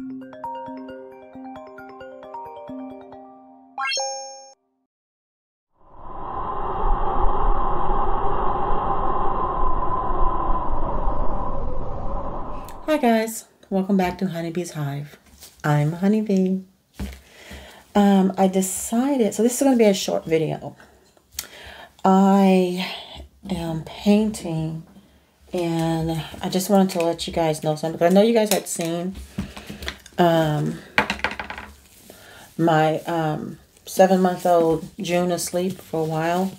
Hi guys, welcome back to Honeybee's Hive. I'm Honeybee. Um, I decided, so this is going to be a short video. I am painting and I just wanted to let you guys know something. I know you guys had seen um, my um, seven month old June asleep for a while.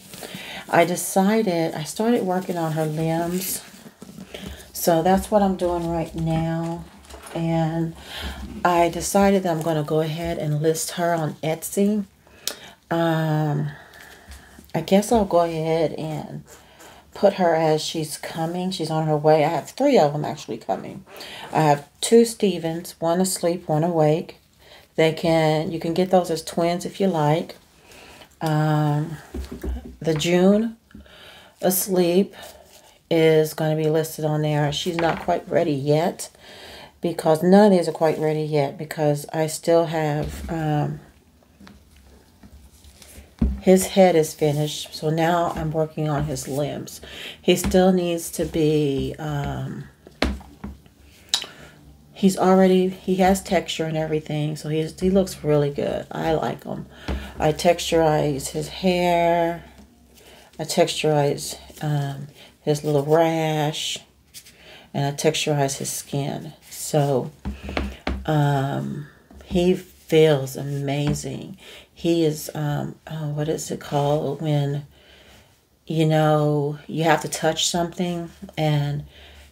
I decided, I started working on her limbs so that's what I'm doing right now. And I decided that I'm going to go ahead and list her on Etsy. Um, I guess I'll go ahead and put her as she's coming. She's on her way. I have three of them actually coming. I have two Stevens, one asleep, one awake. They can you can get those as twins if you like. Um, the June asleep is going to be listed on there. She's not quite ready yet because none of these are quite ready yet because I still have um, his head is finished. So now I'm working on his limbs. He still needs to be, um, he's already, he has texture and everything. So he's, he looks really good. I like him. I texturize his hair. I texturize um, his little rash and I texturize his skin. So um, he feels amazing. He is, um, oh, what is it called when, you know, you have to touch something and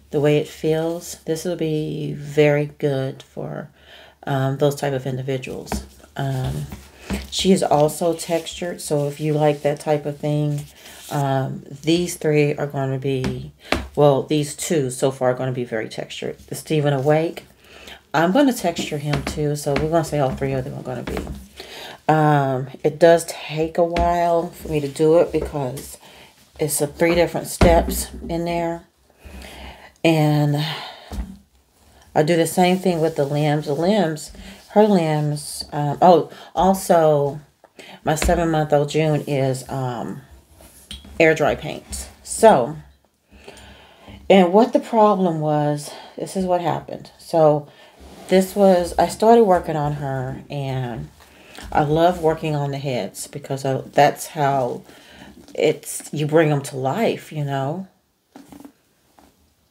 the way it feels. This will be very good for um, those type of individuals. Um, she is also textured, so if you like that type of thing, um, these three are going to be, well, these two so far are going to be very textured. The Stephen Awake, I'm going to texture him too, so we're going to say all three of them are going to be. Um, it does take a while for me to do it because it's a three different steps in there. And I do the same thing with the limbs. The limbs, her limbs, um, oh, also my seven month old June is um, air dry paint. So, and what the problem was, this is what happened. So, this was, I started working on her and I love working on the heads because I, that's how it's, you bring them to life, you know.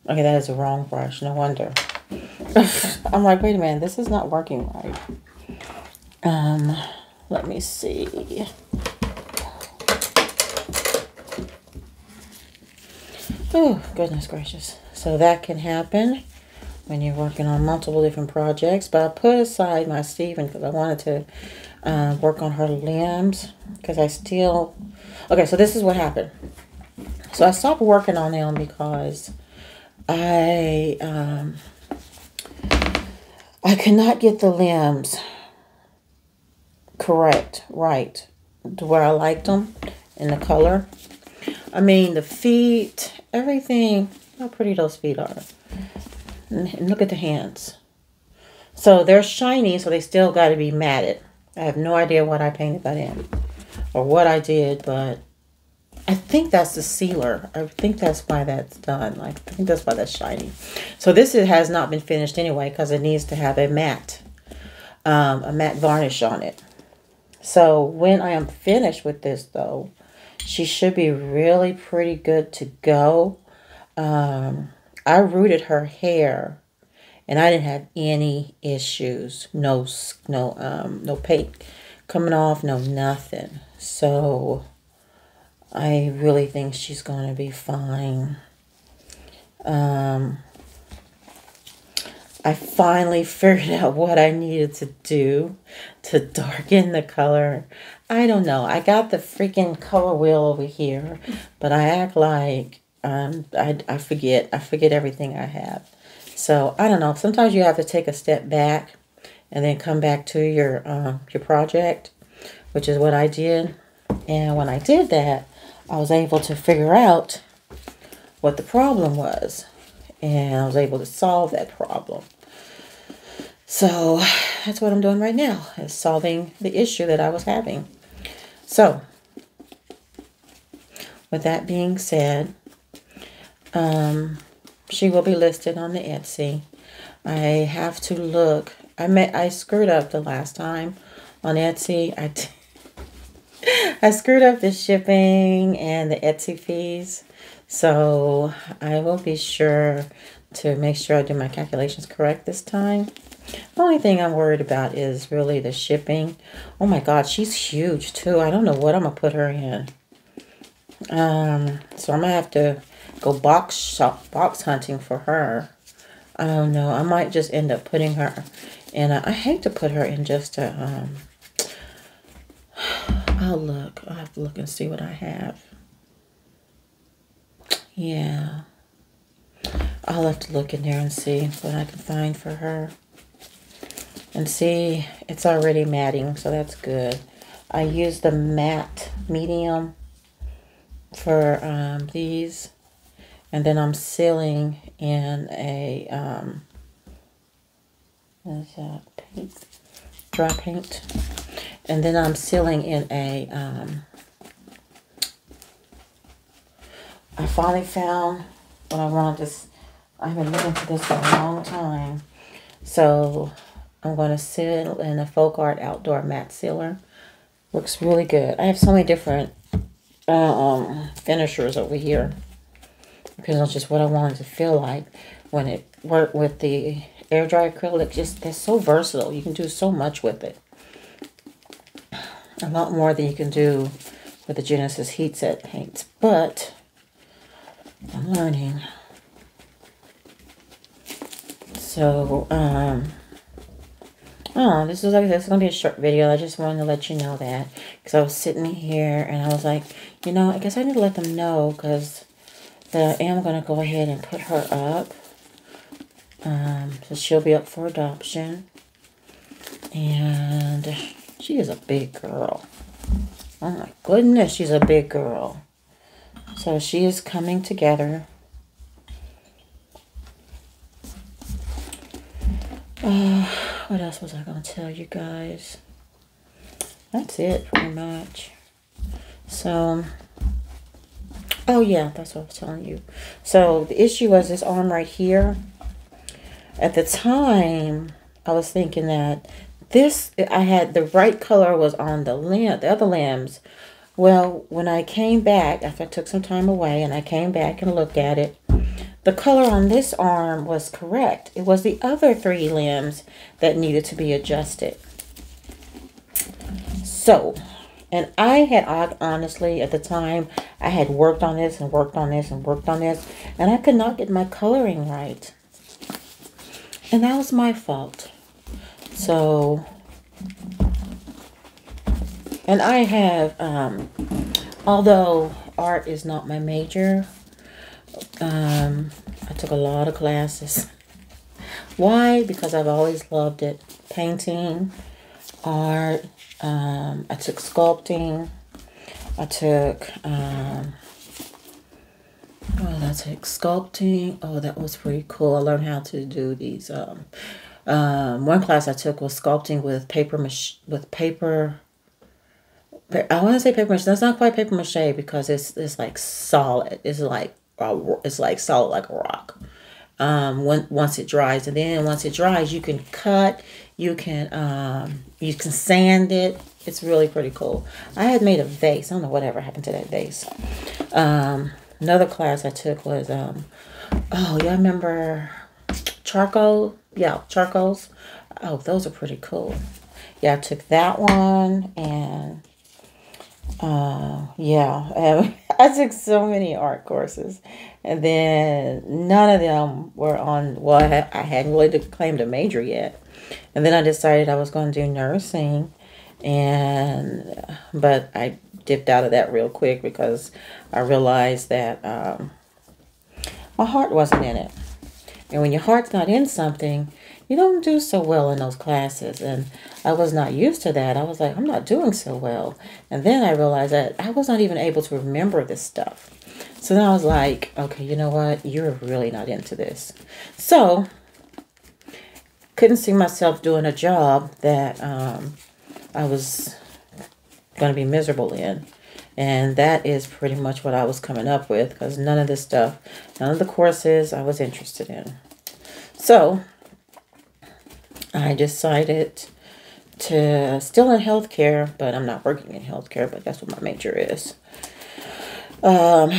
Okay, that is a wrong brush. No wonder. I'm like, wait a minute, this is not working right. Um, let me see. Oh, goodness gracious. So that can happen when you're working on multiple different projects. But I put aside my Stephen because I wanted to uh, work on her limbs because I still... Okay, so this is what happened. So I stopped working on them because I... Um, I could not get the limbs correct, right, to where I liked them in the color. I mean, the feet, everything, how pretty those feet are. And look at the hands. So they're shiny, so they still got to be matted. I have no idea what I painted that in or what I did, but I think that's the sealer. I think that's why that's done. Like, I think that's why that's shiny. So this has not been finished anyway because it needs to have a matte, um, a matte varnish on it. So when I am finished with this though, she should be really pretty good to go. Um, I rooted her hair and I didn't have any issues. No, no, um, no paint coming off, no nothing. So I really think she's going to be fine. Um, I finally figured out what I needed to do to darken the color. I don't know. I got the freaking color wheel over here, but I act like um, I, I forget. I forget everything I have. So I don't know. Sometimes you have to take a step back and then come back to your uh, your project, which is what I did. And when I did that, I was able to figure out what the problem was. And I was able to solve that problem. So that's what I'm doing right now is solving the issue that I was having. So with that being said, um, she will be listed on the Etsy. I have to look. I met. I screwed up the last time on Etsy. I, I screwed up the shipping and the Etsy fees. So I will be sure to make sure I do my calculations correct this time. The only thing I'm worried about is really the shipping. Oh my God, she's huge too. I don't know what I'm going to put her in. Um, so I'm going to have to go box shop, box hunting for her. I don't know. I might just end up putting her in. A, I hate to put her in just a, um, I'll look. I'll have to look and see what I have. Yeah. I'll have to look in there and see what I can find for her. And see, it's already matting, so that's good. I use the matte medium for um, these. And then I'm sealing in a, um, paint, dry paint. And then I'm sealing in a, um, I finally found what I wanted to, I've been looking for this for a long time. So I'm going to seal in a Folk Art Outdoor Matte Sealer. Looks really good. I have so many different um, finishers over here. Because that's just what I wanted to feel like when it worked with the air dry acrylic. Just They're so versatile. You can do so much with it. A lot more than you can do with the Genesis Heat Set paints. But I'm learning. So, um, Oh, this is like this is gonna be a short video. I just wanted to let you know that because I was sitting here and I was like, you know, I guess I need to let them know because I am gonna go ahead and put her up. Um, so she'll be up for adoption, and she is a big girl. Oh my goodness, she's a big girl. So she is coming together. Uh, what else was I going to tell you guys? That's it, pretty much. So, oh yeah, that's what I was telling you. So, the issue was this arm right here. At the time, I was thinking that this, I had the right color was on the limb, the other limbs. Well, when I came back, after I took some time away and I came back and looked at it, the color on this arm was correct. It was the other three limbs that needed to be adjusted. So, and I had honestly at the time, I had worked on this and worked on this and worked on this, and I could not get my coloring right. And that was my fault. So, and I have, um, although art is not my major, um, I took a lot of classes. Why? Because I've always loved it. Painting, art. Um, I took sculpting. I took, um, well, I took sculpting. Oh, that was pretty cool. I learned how to do these. Um, um, one class I took was sculpting with paper, with paper I want to say paper mache. That's not quite paper mache because it's it's like solid. It's like it's like solid like a rock. Um, when, once it dries, and then once it dries, you can cut, you can um, you can sand it. It's really pretty cool. I had made a vase. I don't know whatever happened to that vase. Um, another class I took was um, oh y'all remember charcoal? Yeah, charcoals. Oh, those are pretty cool. Yeah, I took that one and uh, yeah, I took so many art courses, and then none of them were on. Well, I, I hadn't really claimed a major yet, and then I decided I was going to do nursing, and but I dipped out of that real quick because I realized that um, my heart wasn't in it, and when your heart's not in something, you don't do so well in those classes. And I was not used to that. I was like, I'm not doing so well. And then I realized that I was not even able to remember this stuff. So then I was like, okay, you know what? You're really not into this. So couldn't see myself doing a job that um, I was going to be miserable in. And that is pretty much what I was coming up with because none of this stuff, none of the courses I was interested in. So I decided to still in healthcare, but I'm not working in healthcare, but that's what my major is. Um,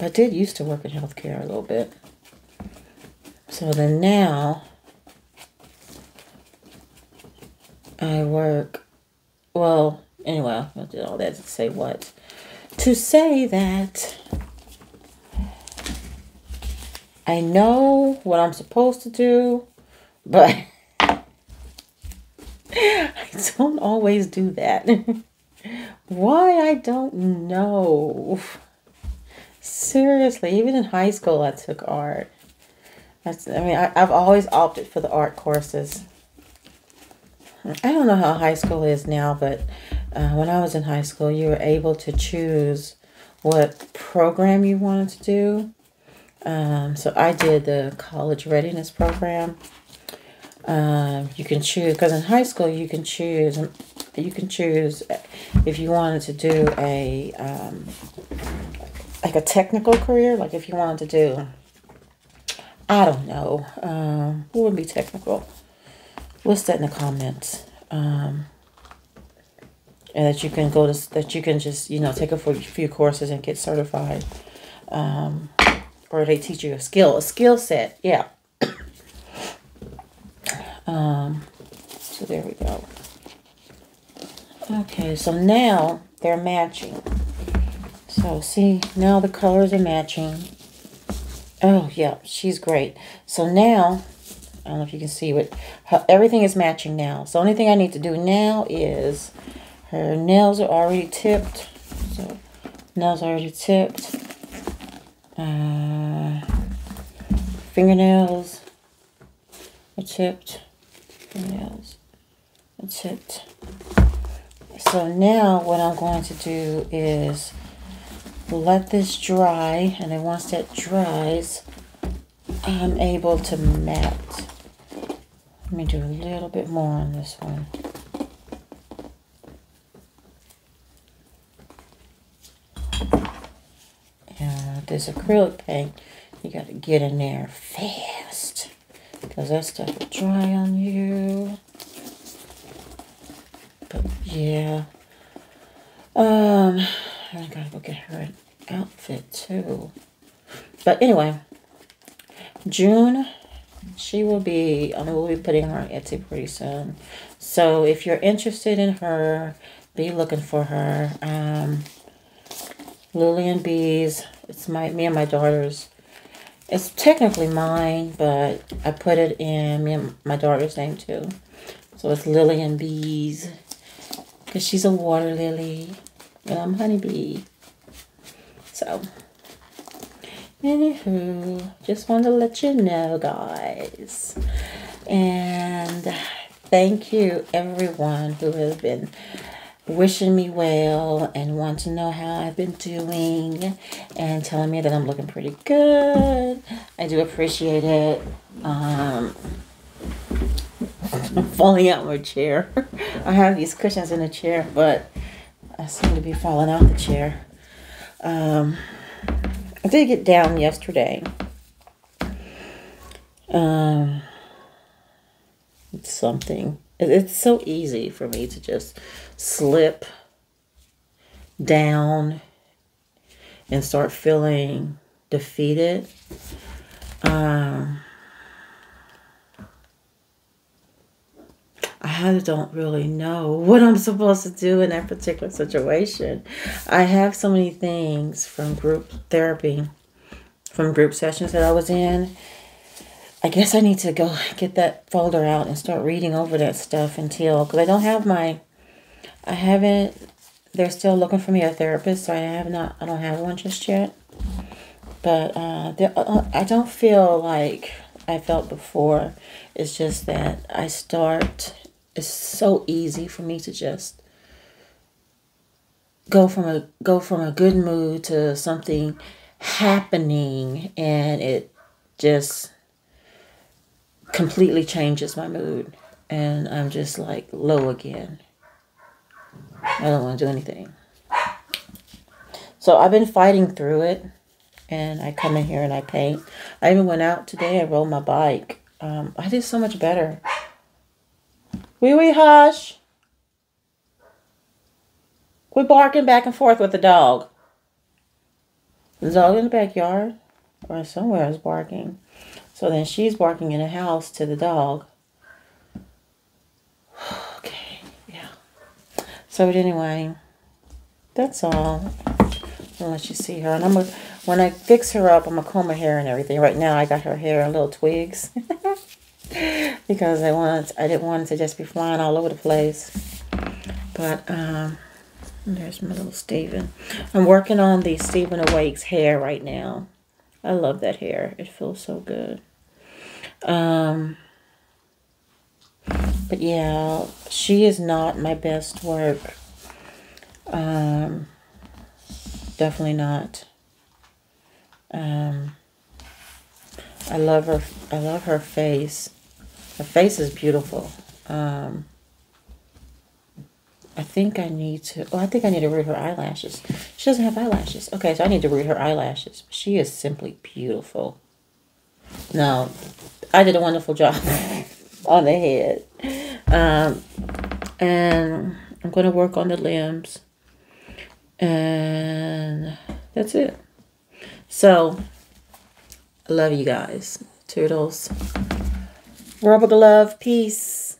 I did used to work in healthcare a little bit. So then now I work, well, anyway, I did all that to say what? To say that I know what I'm supposed to do, but I don't always do that. Why, I don't know. Seriously, even in high school, I took art. That's, I mean, I, I've always opted for the art courses. I don't know how high school is now, but uh, when I was in high school, you were able to choose what program you wanted to do. Um, so I did the college readiness program. Um, you can choose because in high school you can choose you can choose if you wanted to do a um, like a technical career, like if you wanted to do I don't know, um, would be technical? What's that in the comments? Um, and that you can go to that you can just you know take a few courses and get certified. Um, or they teach you a skill, a skill set. Yeah. um, so there we go. Okay, so now they're matching. So see, now the colors are matching. Oh, yeah, she's great. So now, I don't know if you can see what, how, everything is matching now. So only thing I need to do now is her nails are already tipped. So nails already tipped. Uh, fingernails are tipped. Fingernails are tipped. So now what I'm going to do is let this dry and then once that dries I'm able to matte. Let me do a little bit more on this one. this acrylic paint, you got to get in there fast because that stuff will dry on you. But yeah, um, I gotta go get her an outfit too. But anyway, June, she will be, I mean, we'll be putting her on Etsy pretty soon. So if you're interested in her, be looking for her. Um, LilyNBees it's my me and my daughter's. It's technically mine, but I put it in me and my daughter's name too. So it's LilyNBees. Because she's a water lily. I'm honeybee. So, anywho, just wanted to let you know, guys. And thank you, everyone who has been wishing me well and want to know how I've been doing and telling me that I'm looking pretty good. I do appreciate it. Um, I'm falling out my chair. I have these cushions in the chair, but I seem to be falling out the chair. Um, I did get down yesterday. Um, it's something. It's so easy for me to just slip down and start feeling defeated. Um, I don't really know what I'm supposed to do in that particular situation. I have so many things from group therapy, from group sessions that I was in. I guess I need to go get that folder out and start reading over that stuff until, because I don't have my I haven't, they're still looking for me a therapist, so I have not, I don't have one just yet. But uh, uh, I don't feel like I felt before. It's just that I start, it's so easy for me to just go from a go from a good mood to something happening and it just completely changes my mood. And I'm just like low again. I don't want to do anything. So I've been fighting through it. And I come in here and I paint. I even went out today. I rode my bike. Um, I did so much better. Wee wee hush. Quit barking back and forth with the dog. The dog in the backyard or somewhere is barking. So then she's barking in the house to the dog. okay, yeah. So anyway, that's all. I'll let you see her. And I'm gonna, when I fix her up, I'm gonna comb her hair and everything. Right now, I got her hair in little twigs because I want, I didn't want it to just be flying all over the place. But um, there's my little Stephen. I'm working on the Stephen Awake's hair right now. I love that hair. It feels so good. Um, but yeah, she is not my best work. Um, definitely not. Um, I love her. I love her face. Her face is beautiful. Um, I think I need to. Oh, I think I need to read her eyelashes. She doesn't have eyelashes. Okay, so I need to read her eyelashes. She is simply beautiful. Now, I did a wonderful job on the head. Um, and I'm going to work on the limbs. And that's it. So, I love you guys. Toodles. Rubber glove. Peace.